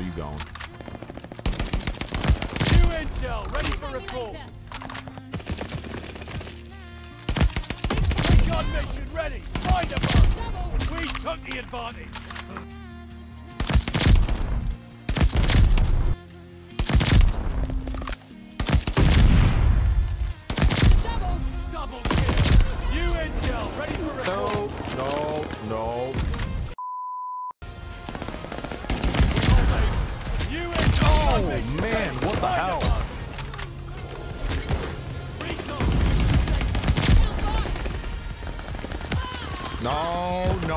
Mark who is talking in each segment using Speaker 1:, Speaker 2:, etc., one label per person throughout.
Speaker 1: you going?
Speaker 2: New intel, ready for mission ready. Find bug. We took the advantage.
Speaker 1: Oh man, what the hell? No, no.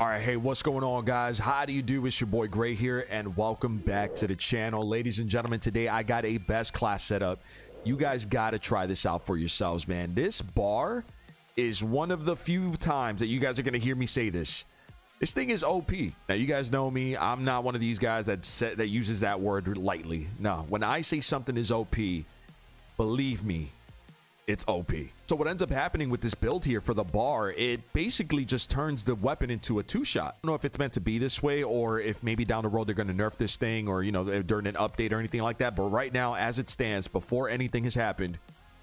Speaker 1: All right, hey, what's going on, guys? How do you do? It's your boy Grey here, and welcome back to the channel. Ladies and gentlemen, today I got a best class setup. You guys got to try this out for yourselves, man. This bar is one of the few times that you guys are going to hear me say this. This thing is OP. Now, you guys know me. I'm not one of these guys that, sa- that uses that word lightly. No, when I say something is OP, believe me, it's OP. So what ends up happening with this build here for the bar, it basically just turns the weapon into a two-shot. I don't know if it's meant to be this way or if maybe down the road they're going to nerf this thing or, you know, during an update or anything like that. But right now, as it stands, before anything has happened,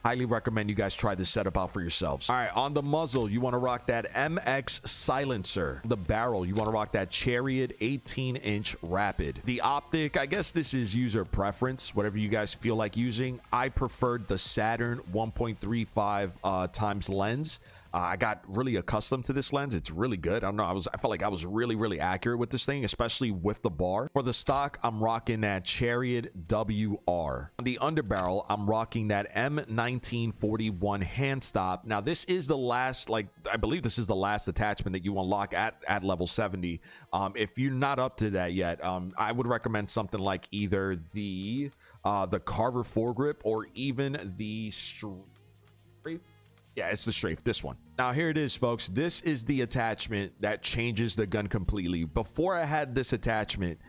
Speaker 1: highly recommend you guys try this setup out for yourselves. All right, on the muzzle, you want to rock that MX silencer. The barrel, you want to rock that Chariot 18-inch Rapid. The optic, I guess this is user preference, whatever you guys feel like using. I preferred the Saturn 1.35 uh, times lens. Uh, I got really accustomed to this lens. It's really good. I don't know. I was I felt like I was really really accurate with this thing, especially with the bar. For the stock, I'm rocking that Chariot WR. On the underbarrel, I'm rocking that M1941 hand stop. Now this is the last, like I believe this is the last attachment that you unlock at at level 70. Um, if you're not up to that yet, um, I would recommend something like either the uh, the Carver foregrip or even the Strafe yeah, it's the strafe, this one. Now here it is, folks. This is the attachment that changes the gun completely. Before I had this attachment,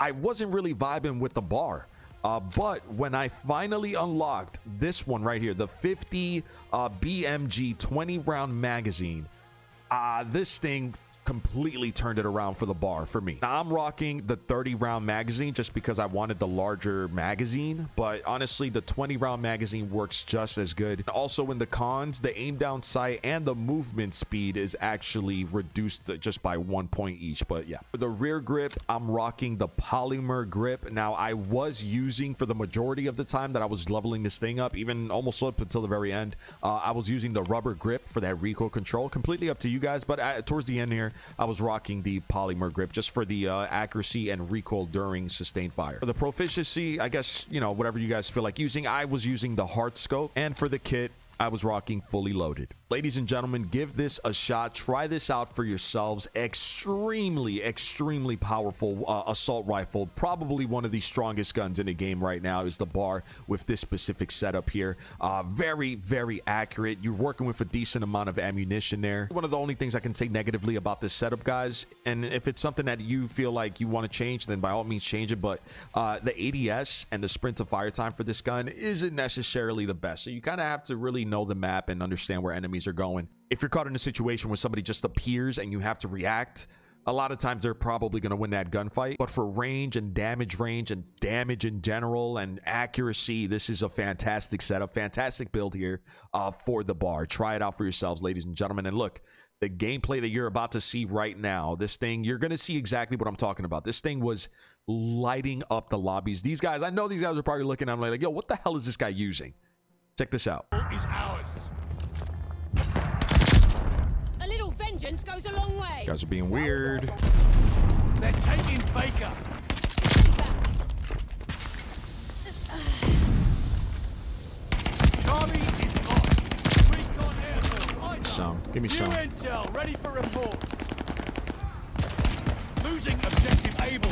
Speaker 1: I wasn't really vibing with the bar. Uh, but when I finally unlocked this one right here, the 50 uh, BMG 20 round magazine, uh, this thing completely turned it around for the bar for me. Now I'm rocking the 30 round magazine just because I wanted the larger magazine, but honestly the 20 round magazine works just as good. Also in the cons, the aim down sight and the movement speed is actually reduced just by one point each, but yeah. For the rear grip, I'm rocking the polymer grip. Now I was using for the majority of the time that I was leveling this thing up, even almost up until the very end, uh, I was using the rubber grip for that recoil control. Completely up to you guys, but uh, towards the end here, I was rocking the polymer grip just for the uh, accuracy and recoil during sustained fire. For the proficiency, I guess, you know, whatever you guys feel like using, I was using the hardscope. And for the kit, I was rocking fully loaded. Ladies and gentlemen, give this a shot. Try this out for yourselves. Extremely, extremely powerful uh, assault rifle. Probably one of the strongest guns in the game right now is the bar with this specific setup here. Uh, very, very accurate. You're working with a decent amount of ammunition there. One of the only things I can say negatively about this setup, guys, and if it's something that you feel like you want to change, then by all means change it. But uh, the ADS and the sprint to fire time for this gun isn't necessarily the best. So you kind of have to really know the map and understand where enemies are going. If you're caught in a situation where somebody just appears and you have to react, a lot of times they're probably going to win that gunfight. But for range and damage range and damage in general and accuracy, this is a fantastic setup, fantastic build here uh, for the bar. Try it out for yourselves, ladies and gentlemen. And look, the gameplay that you're about to see right now, this thing, you're going to see exactly what I'm talking about. This thing was lighting up the lobbies. These guys, I know these guys are probably looking at me like, yo, what the hell is this guy using? Check this out.
Speaker 2: Is ours.
Speaker 3: A little vengeance goes a long way.
Speaker 1: You guys are being weird.
Speaker 2: They're taking Baker. Charlie is lost. Recon airfield.
Speaker 1: Some. Give me
Speaker 2: New
Speaker 1: some.
Speaker 2: intel, ready for report. Losing objective able.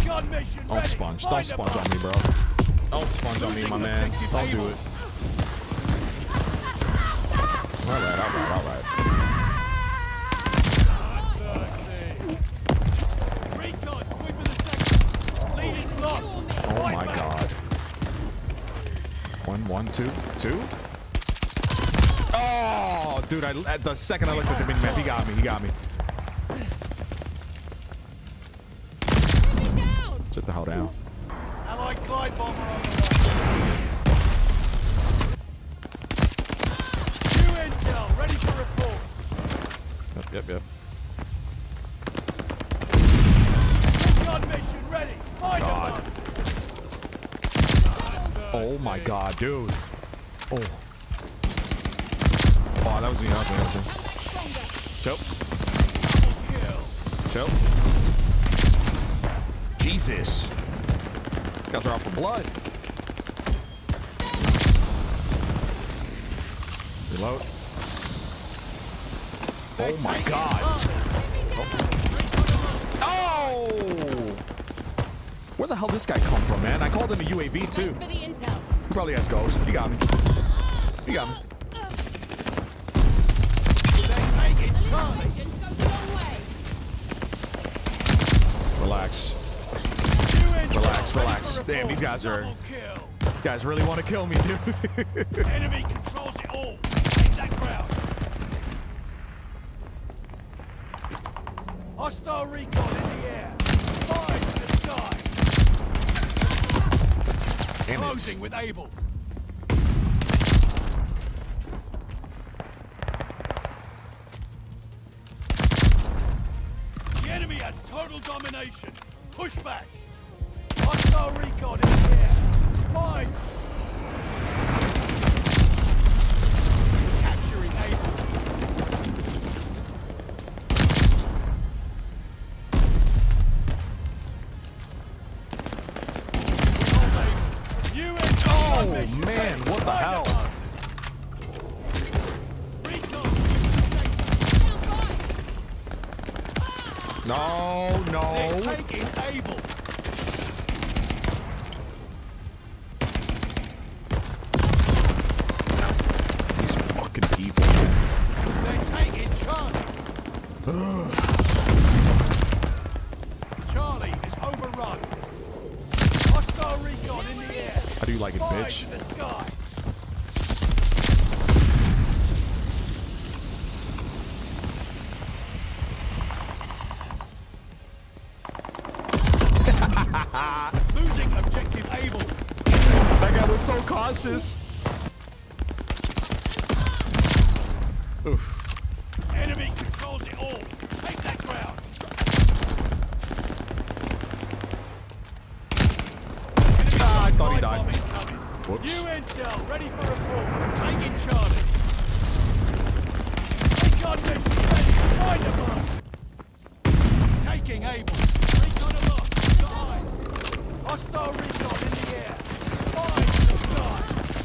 Speaker 2: Recon mission
Speaker 1: Don't
Speaker 2: ready.
Speaker 1: sponge. Don't sponge on me, bro. Don't sponge on me, my man. Don't do it. All right, all right, all right.
Speaker 2: Recon, sweep of the section. Lead is lost.
Speaker 1: Oh my god. One, one, two, two. Oh, dude! I at the second I looked at the mini map, he got me. He got me. Sit the hell down.
Speaker 2: Allied glide bomber on the way. New intel, ready for report.
Speaker 1: Yep, yep, yep.
Speaker 2: Gun mission ready. Find
Speaker 1: God. Oh my god, dude. Oh. Oh, that was me. That was me. That was Guys are out for blood. Reload. Oh my god. Oh! Where the hell this guy come from, man? I called him a UAV too.
Speaker 3: Thanks for the intel.
Speaker 1: He probably has ghosts. He got me. He got me.
Speaker 2: Taking
Speaker 3: A little
Speaker 2: Charlie.
Speaker 3: vengeance goes a long way.
Speaker 1: Relax.
Speaker 2: New intel,
Speaker 1: Relax,
Speaker 2: ready
Speaker 1: relax.
Speaker 2: for
Speaker 1: Damn, these guys are-. Guys really want to kill me, dude.
Speaker 2: Enemy controls it all. Take that ground. Hostile recon in the air. Fire to the sky.
Speaker 1: Damn
Speaker 2: Closing
Speaker 1: it.
Speaker 2: with Able. The enemy has total domination. Push back. Hostile recon in the air. Spies. Capturing Able.
Speaker 1: Oh, man, what the hell?
Speaker 3: Stand by.
Speaker 1: No, no.
Speaker 2: Taking Able.
Speaker 1: These fucking people.
Speaker 2: They're taking Charlie. Charlie is overrun. Hostile recon in the air.
Speaker 1: How do you like it, bitch?
Speaker 2: to the sky. Losing objective Able.
Speaker 1: That guy was so cautious. Oof.
Speaker 2: Enemy controls it all. Take that ground. Enemy
Speaker 1: Ah, I thought he died. Whoops.
Speaker 2: New intel, ready for report. Taking Charlie. Recon mission ready. Find them all. Taking Able. Recon aloft. Got eyes. Hostile recon in the air. Fire to the sky.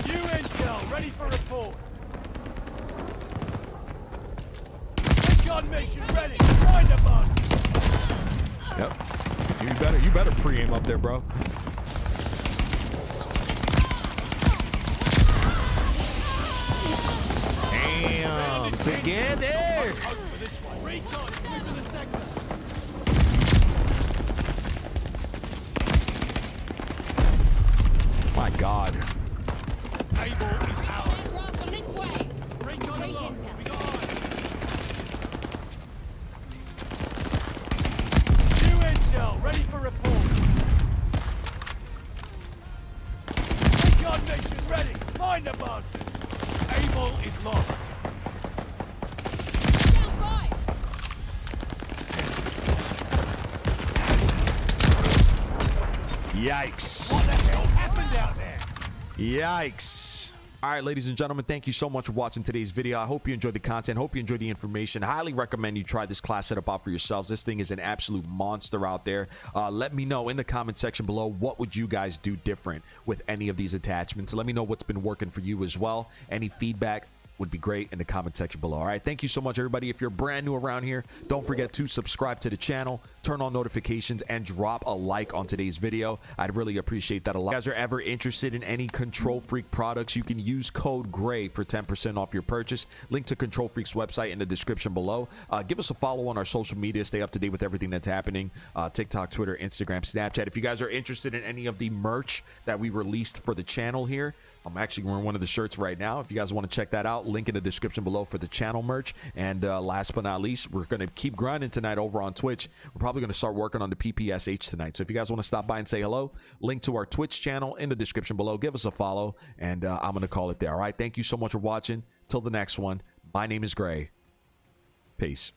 Speaker 2: New intel, ready for report. Recon mission ready. Find them all.
Speaker 1: Yep. You better, you better pre-aim up there, bro.
Speaker 2: Eyes. New intel, ready. Find the bastards. Able is lost.
Speaker 3: Stand by.
Speaker 1: Yikes.
Speaker 2: What the hell happened out there?
Speaker 1: Yikes. All right, ladies and gentlemen, thank you so much for watching today's video. I hope you enjoyed the content. Hope you enjoyed the information. Highly recommend you try this class setup out for yourselves. This thing is an absolute monster out there. Uh, let me know in the comment section below what would you guys do different with any of these attachments. Let me know what's been working for you as well. Any feedback, would be great in the comment section below. All right, thank you so much, everybody. If you're brand new around here, don't forget to subscribe to the channel, turn on notifications, and drop a like on today's video. I'd really appreciate that a lot. If you guys are ever interested in any KontrolFreek products, you can use code GREY for 10% off your purchase. Link to KontrolFreek's website in the description below. Uh, give us a follow on our social media. Stay up to date with everything that's happening. Uh, TikTok, Twitter, Instagram, Snapchat. If you guys are interested in any of the merch that we released for the channel here, I'm actually wearing one of the shirts right now. If you guys want to check that out, link in the description below for the channel merch. And uh, last but not least, we're going to keep grinding tonight over on Twitch. We're probably going to start working on the PPSH tonight. So if you guys want to stop by and say hello, link to our Twitch channel in the description below. Give us a follow, and uh, I'm going to call it there. All right. Thank you so much for watching. Till the next one, my name is Grey. Peace.